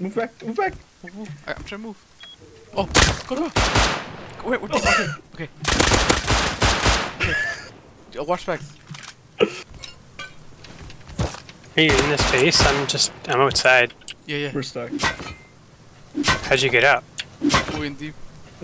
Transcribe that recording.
Move back. Move back. Move. I'm trying to move. Oh, go, go. go wait, wait, oh, okay, okay. Okay. Watch back. Are you in this base? I'm just, I'm outside. Yeah, yeah. We're stuck. How'd you get out? Going deep.